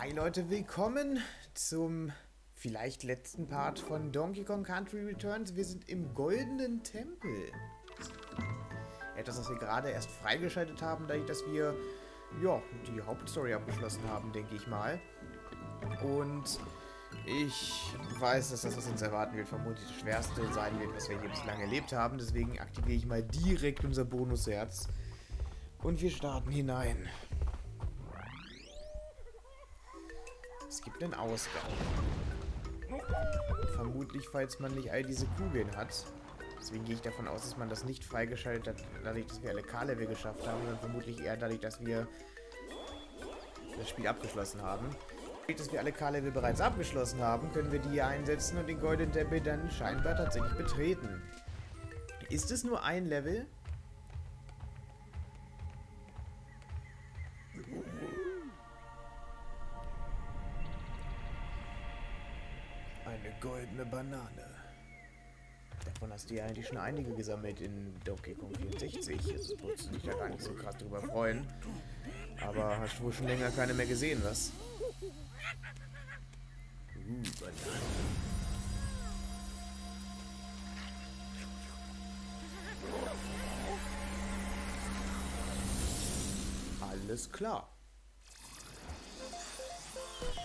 Hi Leute, willkommen zum vielleicht letzten Part von Donkey Kong Country Returns. Wir sind im Goldenen Tempel. Etwas, was wir gerade erst freigeschaltet haben, dadurch, dass wir ja, die Hauptstory abgeschlossen haben, denke ich mal. Und ich weiß, dass das, was uns erwarten wird, vermutlich das Schwerste sein wird, was wir hier bislang erlebt haben. Deswegen aktiviere ich mal direkt unser Bonusherz. Und wir starten hinein. Es gibt einen Ausgang. Vermutlich, falls man nicht all diese Kugeln hat. Deswegen gehe ich davon aus, dass man das nicht freigeschaltet hat, dadurch, dass wir alle K-Level geschafft haben, sondern vermutlich eher dadurch, dass wir das Spiel abgeschlossen haben. Dadurch, dass wir alle K-Level bereits abgeschlossen haben, können wir die hier einsetzen und den Golden Tempel dann scheinbar tatsächlich betreten. Ist es nur ein Level? Du ja eigentlich schon einige gesammelt in Donkey Kong 64. Jetzt musst du dich da gar nicht so krass drüber freuen. Aber hast du wohl schon länger keine mehr gesehen, was? Uh, Banane. Alles klar.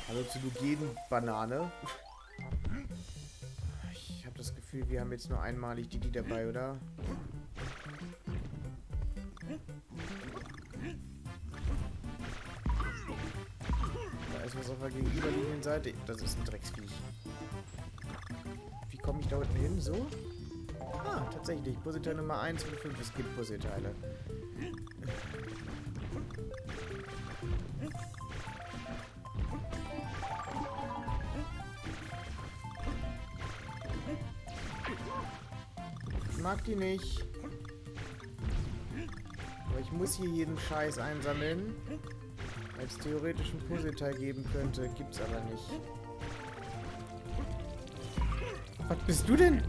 Hallo zu Lugeden, Banane. Habe das Gefühl, wir haben jetzt nur einmalig die, die dabei, oder? Da ist was auf der gegenüberliegenden Seite. Das ist ein Drecksviech. Wie komme ich da unten hin? So? Ah, tatsächlich. Puzzleteil Nummer 1 und 5. Es gibt Puzzleteile. Die nicht. Aber ich muss hier jeden Scheiß einsammeln. Weil es theoretisch ein Puzzleteil geben könnte. Gibt's aber nicht. Was bist du denn?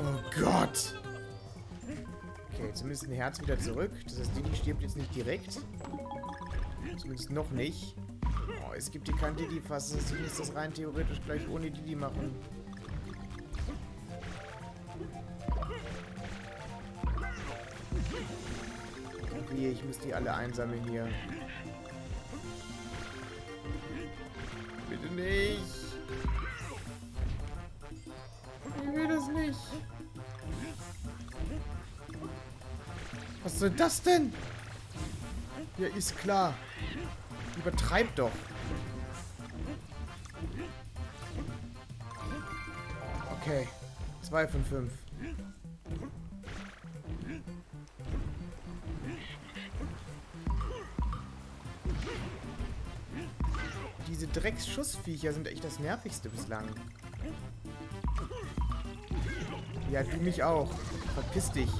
Oh Gott! Okay, zumindest ein Herz wieder zurück. Das heißt, Didi stirbt jetzt nicht direkt. Zumindest noch nicht. Oh, es gibt hier kein Didi-Fass. Das muss das rein theoretisch gleich ohne Didi machen. Ich muss die alle einsammeln hier. Bitte nicht. Ich will das nicht. Was soll das denn? Ja, ist klar. Übertreib doch. Okay. Zwei von fünf. Diese Drecksschussviecher sind echt das nervigste bislang. Ja, du mich auch. Verpiss dich.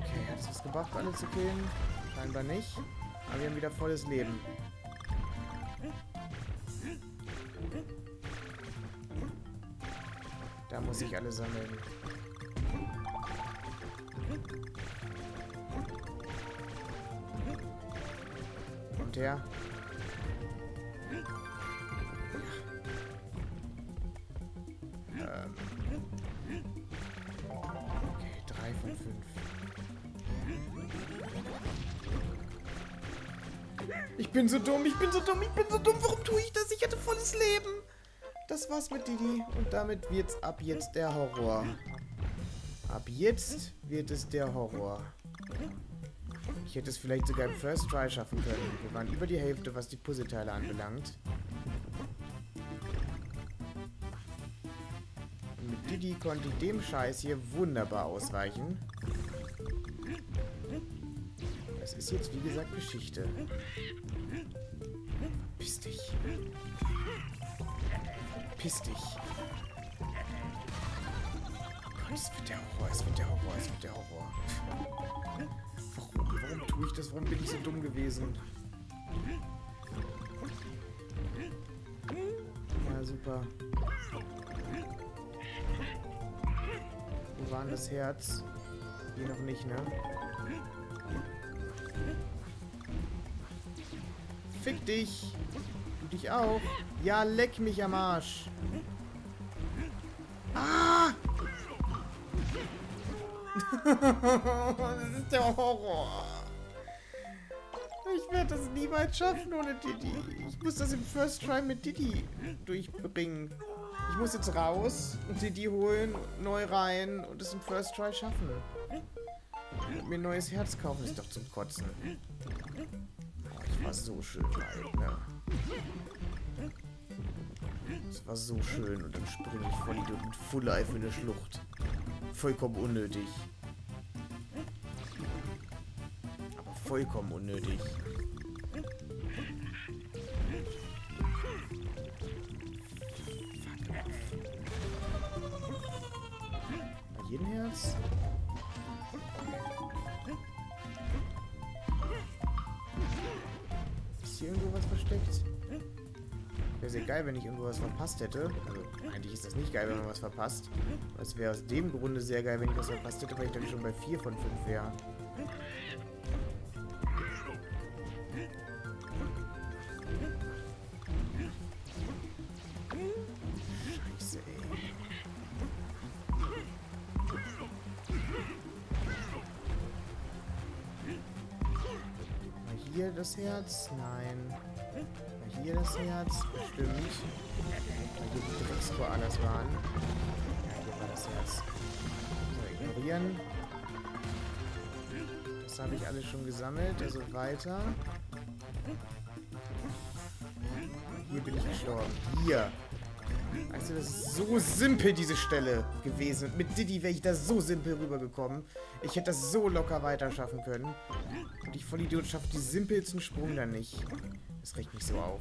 Okay, hat es was gebracht, alle zu killen? Scheinbar nicht. Aber wir haben wieder volles Leben. Da muss ich alle sammeln. Her. Ähm. Okay, drei von fünf. Ich bin so dumm, ich bin so dumm, ich bin so dumm. Warum tue ich das? Ich hatte volles Leben. Das war's mit Didi. Und damit wird's ab jetzt der Horror. Ab jetzt wird es der Horror. Ich hätte es vielleicht sogar im First Try schaffen können. Wir waren über die Hälfte, was die Puzzleteile anbelangt. Und mit Didi konnte ich dem Scheiß hier wunderbar ausweichen. Das ist jetzt, wie gesagt, Geschichte. Piss dich. Piss dich. Gott, es wird der Horror, es wird der Horror, es wird der Horror. Warum, tue ich das? Warum bin ich so dumm gewesen? Ja, super. Wo war denn das Herz? Hier noch nicht, ne? Fick dich! Du dich auch! Ja, leck mich am Arsch! Ah! das ist der Horror. Ich werde das niemals schaffen ohne Diddy. Ich muss das im First Try mit Diddy durchbringen. Ich muss jetzt raus und Diddy holen, neu rein und es im First Try schaffen. Und mir ein neues Herz kaufen ist doch zum Kotzen. Oh, ich war so schön ne? Es war so schön und dann springe ich voll mit Full Life in eine Schlucht. Vollkommen unnötig. Vollkommen unnötig. Bei jedem Herz? Ist hier irgendwo was versteckt? Wäre sehr geil, wenn ich irgendwo was verpasst hätte. Also, eigentlich ist das nicht geil, wenn man was verpasst. Es wäre aus dem Grunde sehr geil, wenn ich was verpasst hätte, weil ich dann schon bei 4 von 5 wäre. Hier das Herz? Nein. Mal hier das Herz? Bestimmt. Weil hier die Dreckskoalas waren. Ja, hier war das Herz. So, ignorieren. Das habe ich alles schon gesammelt, also weiter. Hier bin ich gestorben. Hier. Also das ist so simpel, diese Stelle gewesen. Mit Diddy wäre ich da so simpel rübergekommen. Ich hätte das so locker weiter schaffen können. Ich Vollidiot schaffe die simpelsten Sprung dann nicht. Das regt mich so auf.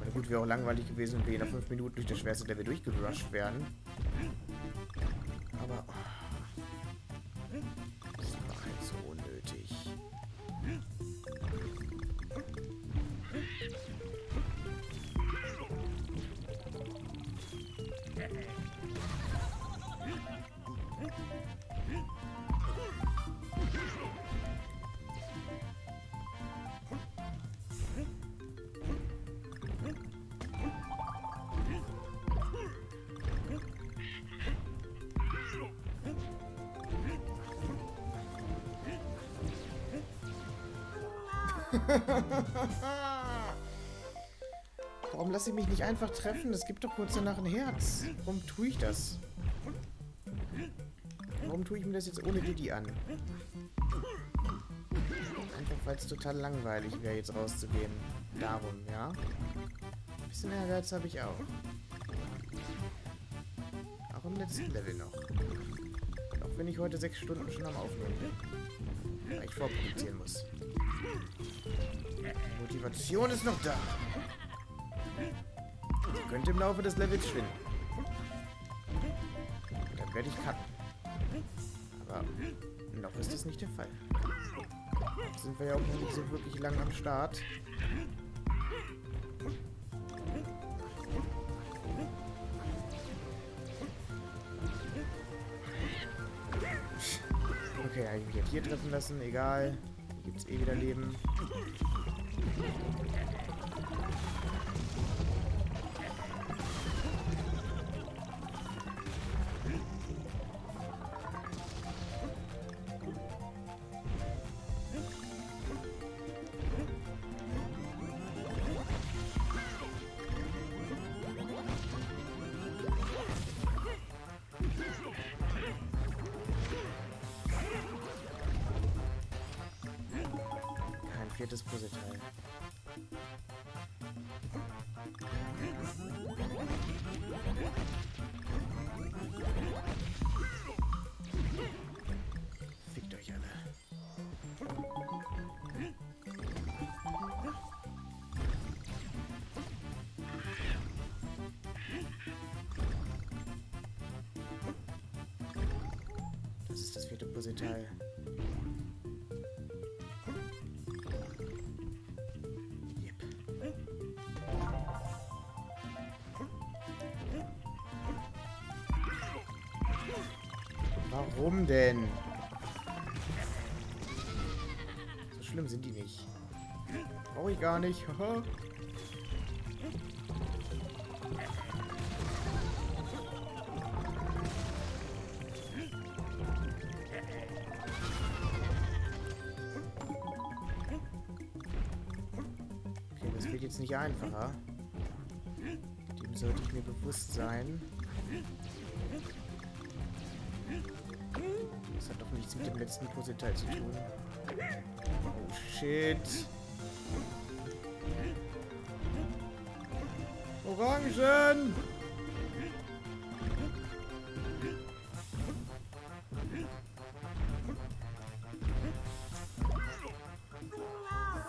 Aber gut, wäre auch langweilig gewesen, wenn wir nach 5 Minuten durch das schwerste Level durchgerusht werden. Warum lasse ich mich nicht einfach treffen? Es gibt doch kurz danach ein Herz. Warum tue ich das? Warum tue ich mir das jetzt ohne Didi an? Einfach weil es total langweilig wäre, jetzt rauszugehen. Darum, ja? Ein bisschen Ehrgeiz habe ich auch. Auch im letzten Level noch. Auch wenn ich heute sechs Stunden schon am Aufnehmen bin. Weil ich vorproduzieren muss. Motivation ist noch da. Sie könnte im Laufe des Levels schwinden. Dann werde ich cutten. Aber noch ist das nicht der Fall. Jetzt sind wir ja auch noch nicht so wirklich lang am Start. Okay, habe ich mich jetzt hier treffen lassen, egal. Gibt es eh wieder Leben. Viertes Puzzleteil. Fickt euch alle. Das ist das vierte Puzzleteil. Warum denn? So schlimm sind die nicht. Brauche ich gar nicht. Okay, das wird jetzt nicht einfacher. Dem sollte ich mir bewusst sein. Das hat doch nichts mit dem letzten Puzzleteil zu tun. Oh shit. Orangen!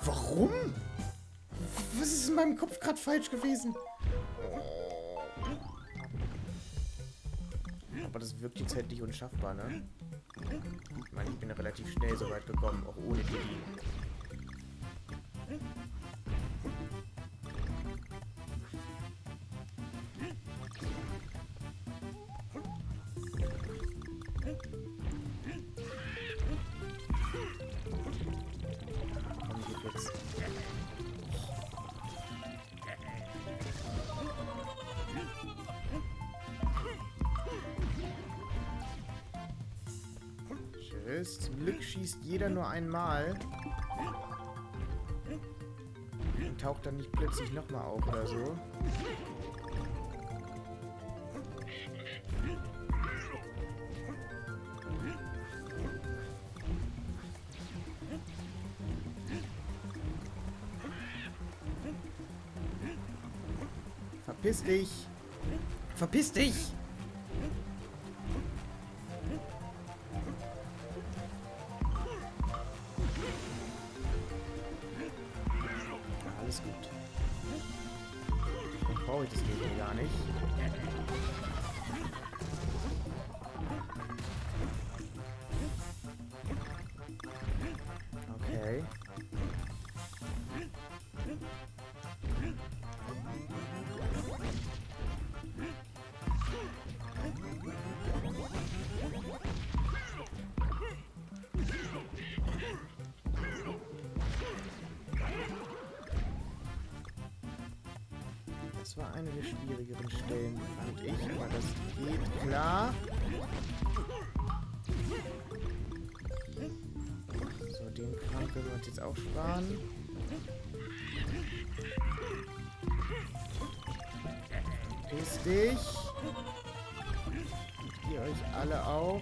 Warum? Was ist in meinem Kopf gerade falsch gewesen? Aber das wirkt jetzt halt nicht unschaffbar, ne? Ich meine, ich bin relativ schnell so weit gekommen, auch ohne Didi. Tschüss. Zum Glück schießt jeder nur einmal. Und taucht dann nicht plötzlich nochmal auf oder so. Verpiss dich! Verpiss dich! Gar nicht. Okay. Eine der schwierigeren Stellen, fand ich, aber das geht klar. So, den Kram können wir uns jetzt auch sparen. Piss dich. Ihr euch alle auch.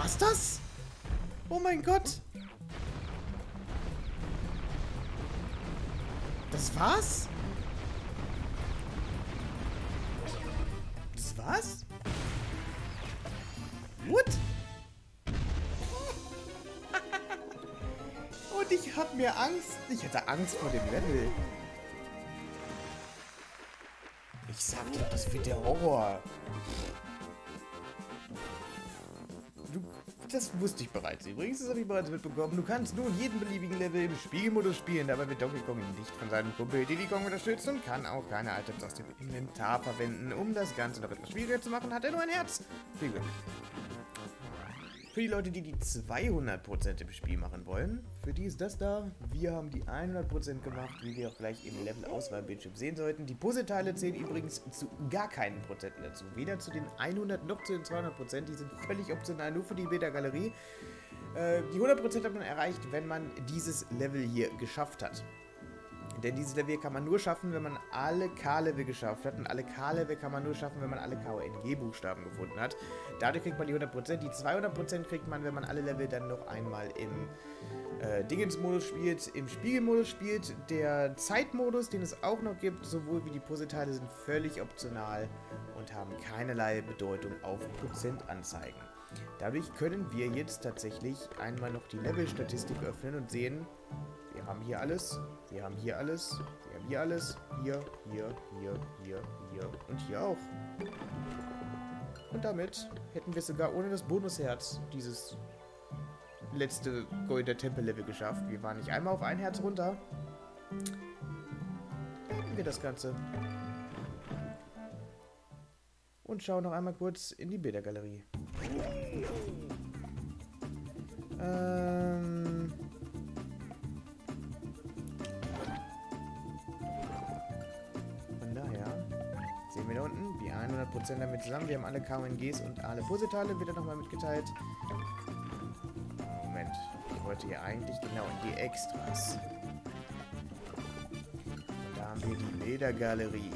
War's das? Oh mein Gott! Das war's? Das war's? What? Und ich hab mir Angst. Ich hatte Angst vor dem Level. Ich sagte, doch, das wird der Horror. Das wusste ich bereits übrigens, das habe ich bereits mitbekommen. Du kannst nun jeden beliebigen Level im Spielmodus spielen, dabei wird Donkey Kong nicht von seinem Kumpel Diddy Kong unterstützt und kann auch keine Items aus dem Inventar verwenden. Um das Ganze noch etwas schwieriger zu machen, hat er nur ein Herz. Viel Glück. Für die Leute, die die 200% im Spiel machen wollen, für die ist das da. Wir haben die 100% gemacht, wie wir auch gleich im Level-Auswahlbildschirm sehen sollten. Die Puzzleteile zählen übrigens zu gar keinen Prozenten dazu. Weder zu den 100 noch zu den 200%. Die sind völlig optional, nur für die Beta-Galerie. Äh, die 100% hat man erreicht, wenn man dieses Level hier geschafft hat. Denn dieses Level kann man nur schaffen, wenn man alle K-Level geschafft hat. Und alle K-Level kann man nur schaffen, wenn man alle KONG-Buchstaben gefunden hat. Dadurch kriegt man die 100%. Die 200% kriegt man, wenn man alle Level dann noch einmal im äh, Dingens-Modus spielt, im Spiegelmodus spielt. Der Zeitmodus, den es auch noch gibt, sowohl wie die Puzzleteile, sind völlig optional und haben keinerlei Bedeutung auf Prozentanzeigen. Dadurch können wir jetzt tatsächlich einmal noch die Level-Statistik öffnen und sehen, wir haben hier alles, wir haben hier alles, wir haben hier alles, hier, hier, hier, hier, hier und hier auch. Und damit hätten wir sogar ohne das Bonusherz dieses letzte Golden Tempel Level geschafft. Wir waren nicht einmal auf ein Herz runter. Hätten wir das Ganze. Und schauen noch einmal kurz in die Bildergalerie. Ähm... unten die 100% damit zusammen. Wir haben alle KNGs und alle Puzzleteile wieder nochmal mitgeteilt. Moment, ich wollte hier eigentlich genau in die Extras. Und da haben wir die Bildergalerie.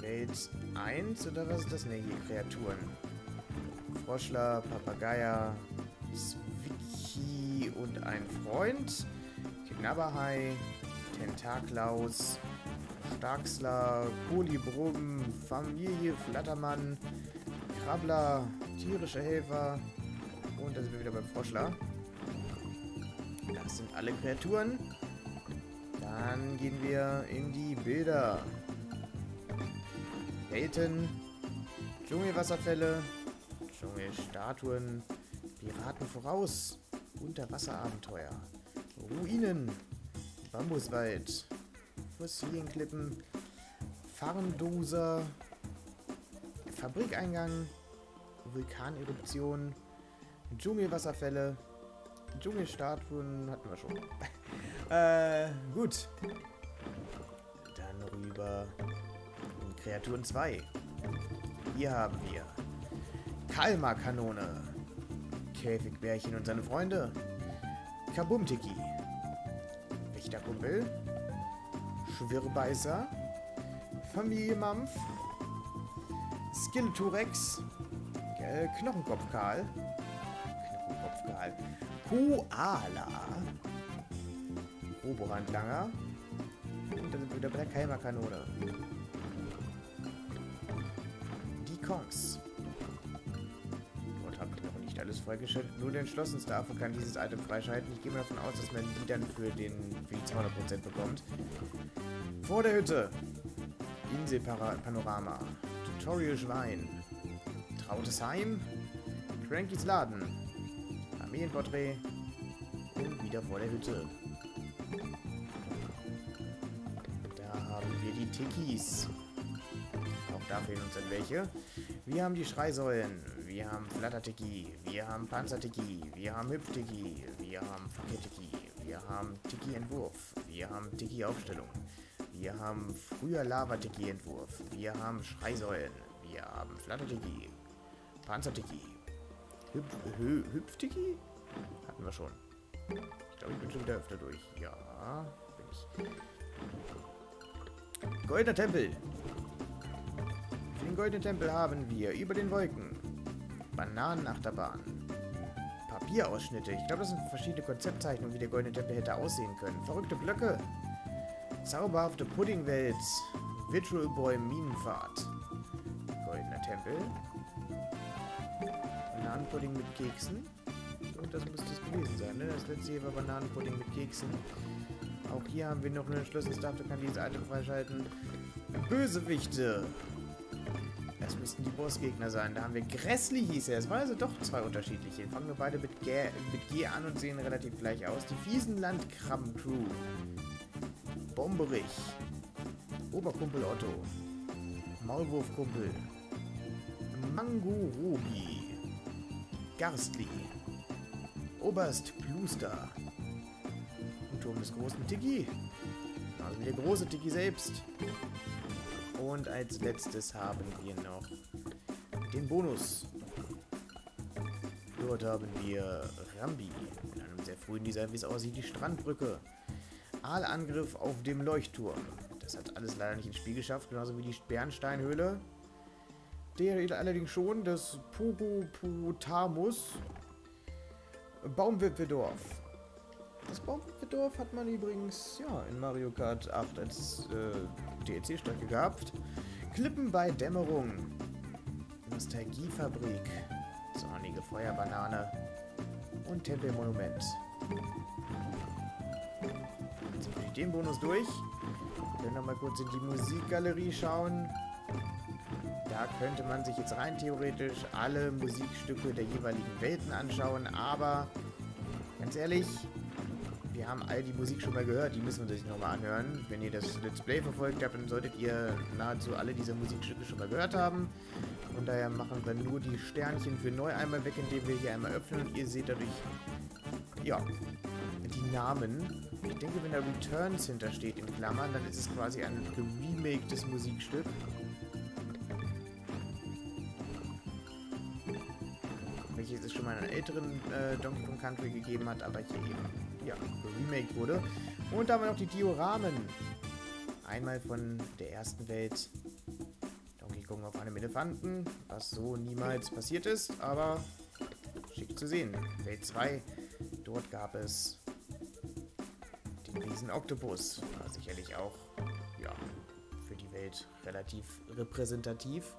Welt 1 oder was ist das? Ne, hier Kreaturen. Froschler, Papageier, Zwicky und ein Freund. Knabberhai, Tentaklaus, Starksler, Kolibrum, Familie Flattermann, Krabbler, tierische Helfer und da sind wir wieder beim Froschler. Das sind alle Kreaturen. Dann gehen wir in die Bilder. Welten, Dschungelwasserfälle, Dschungelstatuen, Piraten voraus, Unterwasserabenteuer, Ruinen, Bambuswald, Fossilienklippen, Farndoser, Fabrikeingang, Vulkaneruption, Dschungelwasserfälle, Dschungelstatuen hatten wir schon. äh, gut. Dann rüber Kreaturen 2. Hier haben wir Kalmar-Kanone, Käfigbärchen und seine Freunde, Kabumtiki, Wächterkumpel, Schwirrbeißer, Familie Mampf, Skeleturex, äh, Knochenkopfkarl, Knochenkopfkarl, Koala, Roborandlanger und dann sind wir wieder bei der Kalmar-Kanone. Kongs. Dort habe ich noch nicht alles freigeschaltet. Nur der entschlossen Starfer kann dieses Item freischalten. Ich gehe mal davon aus, dass man die dann für, den, für die 200% bekommt. Vor der Hütte. Inselpanorama. Tutorial Schwein. Trautes Heim. Crankys Laden. Familienporträt. Und wieder vor der Hütte. Da haben wir die Tikis. Auch da fehlen uns dann welche. Wir haben die Schreisäulen, wir haben Flattertiki, wir haben Panzertiki, wir haben Hüpftiki, wir haben Fackettiki, wir haben Tiki-Entwurf, wir haben Tiki-Aufstellung, wir haben früher Lava-Tiki-Entwurf, wir haben Schreisäulen, wir haben Flattertiki, Panzertiki, Hüp Hü Hüpftiki? Hatten wir schon. Ich glaube, ich bin schon wieder öfter durch. Ja, bin ich. Goldener Tempel. Den goldenen Tempel haben wir über den Wolken. Bananenachterbahn. Papierausschnitte. Ich glaube, das sind verschiedene Konzeptzeichnungen, wie der goldene Tempel hätte aussehen können. Verrückte Blöcke. Zauberhafte Puddingwelt. Virtual Boy Minenfahrt. Goldener Tempel. Bananenpudding mit Keksen. Und das müsste es gewesen sein, ne? Das letzte hier war Bananenpudding mit Keksen. Auch hier haben wir noch einen Schlüsselstab, da kann dieses Item freischalten. Bösewichte. Das müssten die Bossgegner sein. Da haben wir Grässli hieß er. Es waren also doch zwei unterschiedliche. Fangen wir beide mit G, mit G an und sehen relativ gleich aus. Die fiesen Landkrabben-Crew. Bomberich. Oberkumpel Otto. Maulwurfkumpel. Mango Robi. Garstli. Oberst Pluster. Turm des großen Tiki. Also der große Tiki selbst. Und als letztes haben wir noch den Bonus. Dort haben wir Rambi. In einem sehr frühen Design, wie es aussieht, die Strandbrücke. Aalangriff auf dem Leuchtturm. Das hat alles leider nicht ins Spiel geschafft, genauso wie die Bernsteinhöhle. Der allerdings schon, das Pogopotamus. Baumwipfeldorf. Das Baumwipfeldorf hat man übrigens ja, in Mario Kart 8 als äh, DLC-Strecke gehabt. Klippen bei Dämmerung. Nostalgiefabrik. Zornige Feuerbanane. Und Tempelmonument. Wir den Bonus durch. Können nochmal kurz in die Musikgalerie schauen. Da könnte man sich jetzt rein theoretisch alle Musikstücke der jeweiligen Welten anschauen, aber ganz ehrlich, wir haben all die Musik schon mal gehört, die müssen wir sich nochmal anhören. Wenn ihr das Let's Play verfolgt habt, dann solltet ihr nahezu alle diese Musikstücke schon mal gehört haben. Von daher machen wir nur die Sternchen für neu einmal weg, indem wir hier einmal öffnen und ihr seht dadurch, ja, die Namen. Ich denke, wenn da Returns hintersteht in Klammern, dann ist es quasi ein geremakedes Musikstück. welches es schon mal in einer älteren äh, Donkey Kong Country gegeben hat, aber hier eben ja, remake wurde. Und da haben wir noch die Dioramen. Einmal von der ersten Welt Donkey Kong auf einem Elefanten, was so niemals passiert ist, aber schick zu sehen. Welt 2, dort gab es den riesen Oktopus. War sicherlich auch ja, für die Welt relativ repräsentativ.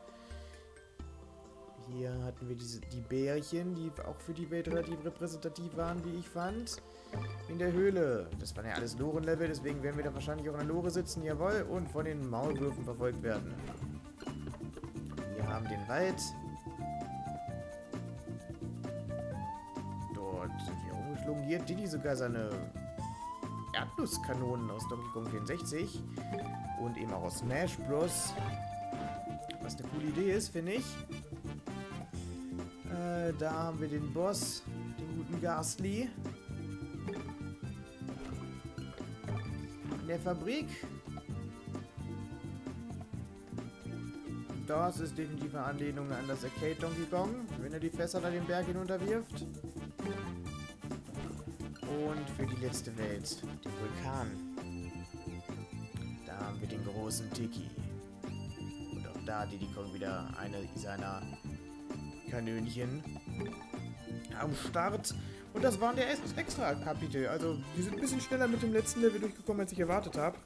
Hier hatten wir diese, die Bärchen, die auch für die Welt relativ repräsentativ waren, wie ich fand. In der Höhle. Das waren ja alles Loren-Level, deswegen werden wir da wahrscheinlich auch in der Lore sitzen, jawohl, und von den Maulwürfen verfolgt werden. Wir haben den Wald. Dort sind wir rumgeschlungen. Hier hat Diddy sogar seine Erdnusskanonen aus Donkey Kong 64 und eben auch aus Smash Bros. Was eine coole Idee ist, finde ich. Äh, da haben wir den Boss, den guten Ghastly. In der Fabrik. Das ist definitiv eine Anlehnung an das Arcade Donkey Kong, wenn er die Fässer da den Berg hinunterwirft. Und für die letzte Welt, den Vulkan. Da haben wir den großen Tiki. Und auch da Diddy Kong wieder eine seiner Kanönchen am Start. Und das waren der extra Kapitel. Also wir sind ein bisschen schneller mit dem letzten Level durchgekommen, als ich erwartet habe.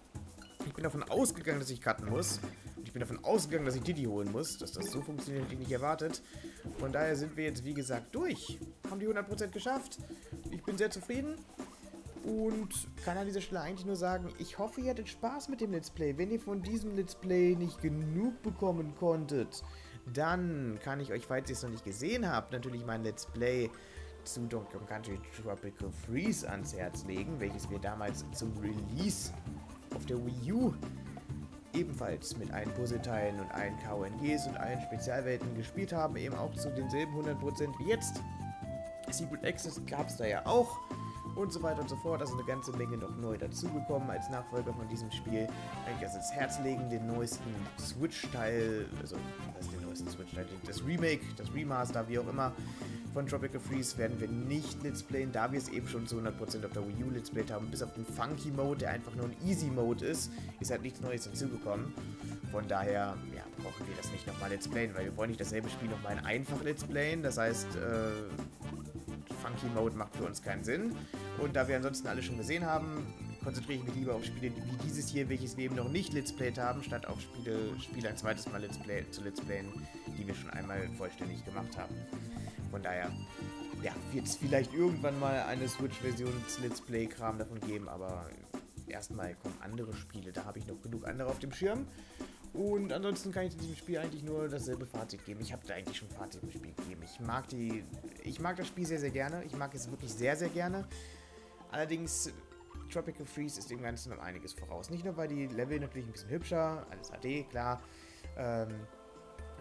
Ich bin davon ausgegangen, dass ich cutten muss. Und ich bin davon ausgegangen, dass ich Diddy holen muss. Dass das so funktioniert, hätte ich nicht erwartet. Von daher sind wir jetzt, wie gesagt, durch. Haben die 100% geschafft. Ich bin sehr zufrieden. Und kann an dieser Stelle eigentlich nur sagen, ich hoffe, ihr hattet Spaß mit dem Let's Play. Wenn ihr von diesem Let's Play nicht genug bekommen konntet, dann kann ich euch, falls ihr es noch nicht gesehen habt, natürlich mein Let's Play zu Donkey Kong Country Tropical Freeze ans Herz legen, welches wir damals zum Release auf der Wii U ebenfalls mit allen Puzzleteilen und allen KNGs und allen Spezialwelten gespielt haben, eben auch zu denselben 100% wie jetzt. Secret Access gab es da ja auch und so weiter und so fort. Also eine ganze Menge noch neu dazugekommen als Nachfolger von diesem Spiel. Kann ich das ins Herz legen, den neuesten Switch-Teil, also was ist den neuesten Switch-Teil, das Remake, das Remaster, wie auch immer, von Tropical Freeze werden wir nicht Let's Playen, da wir es eben schon zu 100% auf der Wii U Let's Played haben. Bis auf den Funky Mode, der einfach nur ein Easy Mode ist, ist halt nichts Neues hinzugekommen. Von daher, ja, brauchen wir das nicht nochmal Let's Playen, weil wir wollen nicht dasselbe Spiel nochmal in einfach Let's Playen. Das heißt, äh, Funky Mode macht für uns keinen Sinn. Und da wir ansonsten alle schon gesehen haben, konzentriere ich mich lieber auf Spiele wie dieses hier, welches wir eben noch nicht Let's Played haben, statt auf Spiele, Spiele ein zweites Mal Let's Play, zu Let's Playen, die wir schon einmal vollständig gemacht haben. Von daher, ja, wird es vielleicht irgendwann mal eine Switch-Version Let's Play-Kram davon geben, aber erstmal kommen andere Spiele. Da habe ich noch genug andere auf dem Schirm. Und ansonsten kann ich diesem Spiel eigentlich nur dasselbe Fazit geben. Ich habe da eigentlich schon Fazit im Spiel gegeben. Ich mag die, ich mag das Spiel sehr, sehr gerne. Ich mag es wirklich sehr, sehr gerne. Allerdings, Tropical Freeze ist dem Ganzen um einiges voraus. Nicht nur, weil die Level natürlich ein bisschen hübscher, alles HD, klar. Ähm,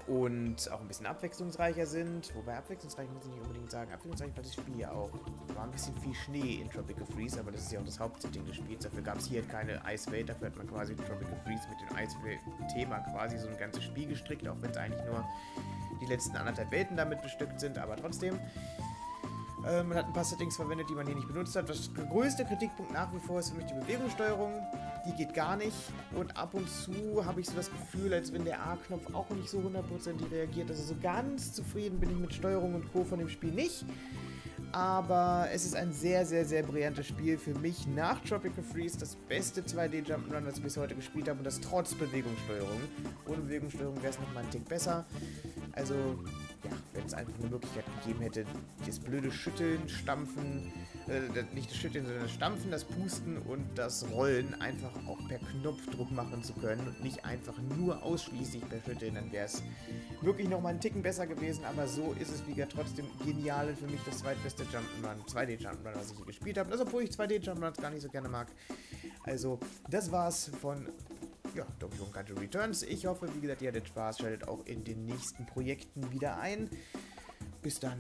und auch ein bisschen abwechslungsreicher sind. Wobei abwechslungsreich muss ich nicht unbedingt sagen. Abwechslungsreich war das Spiel ja auch. War ein bisschen viel Schnee in Tropical Freeze, aber das ist ja auch das Hauptsetting des Spiels. Dafür gab es hier keine Eiswelt. Dafür hat man quasi Tropical Freeze mit dem Eiswelt-Thema quasi so ein ganzes Spiel gestrickt, auch wenn es eigentlich nur die letzten anderthalb Welten damit bestückt sind, aber trotzdem. Äh, man hat ein paar Settings verwendet, die man hier nicht benutzt hat. Das größte Kritikpunkt nach wie vor ist für mich die Bewegungssteuerung. Die geht gar nicht. Und ab und zu habe ich so das Gefühl, als wenn der A-Knopf auch nicht so hundertprozentig reagiert. Also so ganz zufrieden bin ich mit Steuerung und Co. von dem Spiel nicht. Aber es ist ein sehr, sehr, sehr brillantes Spiel. Für mich nach Tropical Freeze das beste 2D-Jump'n'Run, das ich bis heute gespielt habe. Und das trotz Bewegungssteuerung. Ohne Bewegungssteuerung wäre es nochmal ein Tick besser. Also, es einfach eine Möglichkeit gegeben hätte, das blöde Schütteln, Stampfen, äh, nicht das Schütteln, sondern das Stampfen, das Pusten und das Rollen einfach auch per Knopfdruck machen zu können und nicht einfach nur ausschließlich per Schütteln, dann wäre es wirklich nochmal einen Ticken besser gewesen, aber so ist es wieder trotzdem genial und für mich das zweitbeste Jump'n'Run, 2D-Jump'n'Run, was ich hier gespielt habe. Das, obwohl ich 2D-Jump'n'Runs gar nicht so gerne mag. Also, das war's von ja, Donkey Kong Country Returns. Ich hoffe, wie gesagt, ihr hattet Spaß. Schaltet auch in den nächsten Projekten wieder ein. Bis dann.